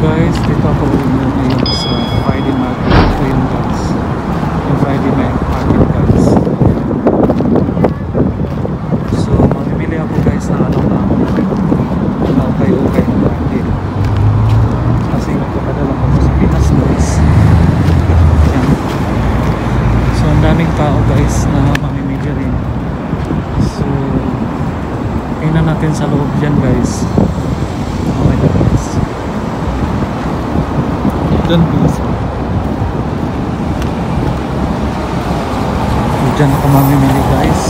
guys, dito ako ngayon sa Friday Market. Ito yung guys. Yung Friday Market guys. So, mamimili ako guys na ano na na ukay-ukay na market. Kasi magpapadala ako sa Pinas guys. Yan. So, ang daming tao guys na mamimili rin. So, tingnan natin sa loob dyan guys. Okay na guys. Dyan guys. Dyan ako mamimili guys.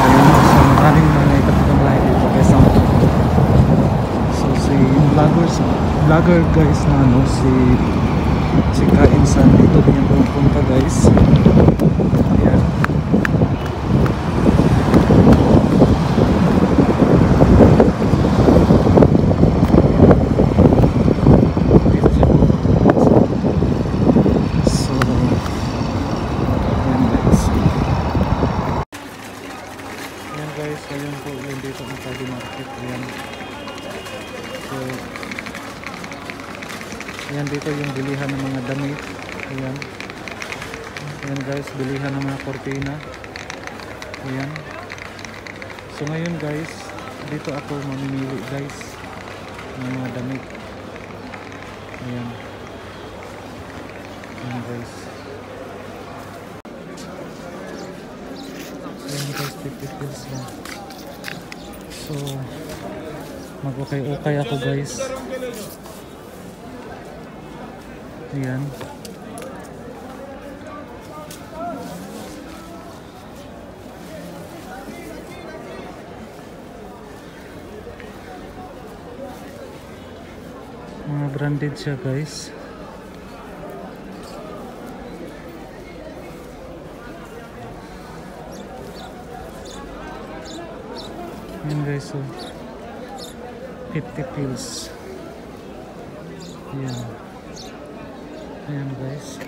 Ayan, so maraming mga iba't lahi dito guys. Ang, so si vlogger, vlogger guys na ano, si si Kainsan dito din yung pumupunta guys. Ayan. Dito siya pupunta. So, ayan guys. Ayan guys, ayun po yun dito ang Kali Market. Ayan. So, ayan dito yung bilihan ng mga damit. Ayan. Ayan guys, bilihan ng mga kortina. Ayan. So ngayon guys, dito ako mamimili guys ng mga damit. Ayan. Ayan guys. Ayan guys, 50 pills. So, mag-okay-okay ako guys. Ayan. Mga branded siya guys. Yan guys, so 50 pills. Yan. Ayan guys.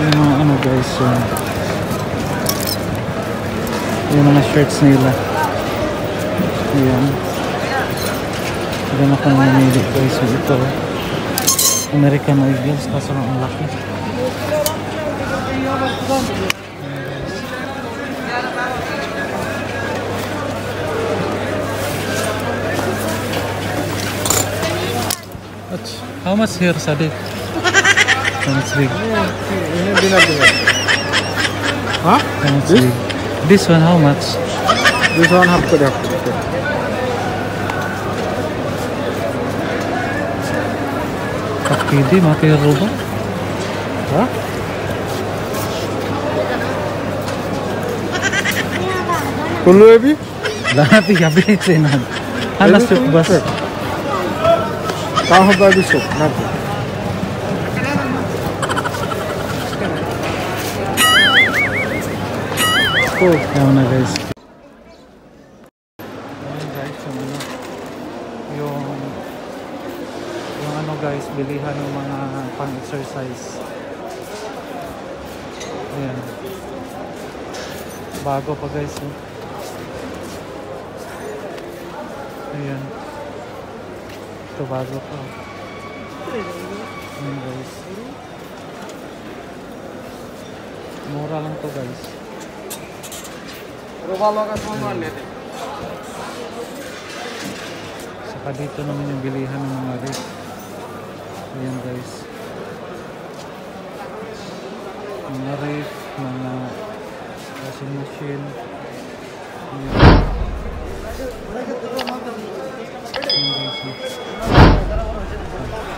Yung mga ano guys, yung yung mga shirts nila. Ayan. Diyan ako namimili guys. Ito, American Eagles kaso ang laki. Ayan, How much here, Sadiq? How much big? ini? How much This? big? This one, how much? This one half kode half kode. Pakidi, makiro ba? Hah? Kullu ebi? Lahat yabi sinan. Halas yung bus. Kau haba bisuk. Nanti. Oh, kaya na guys. Ayan guys, yung ano, yung, yung ano guys, bilihan ng mga pang-exercise. Ayan. Bago pa guys. Oh. Ayan. Ito bago pa. Ayan guys. Mura lang to guys. Nanti. Saka dito naman yung bilihan ng mga ref. Ayan guys. Mga ref, mga washing machine. Ayan. Thank you.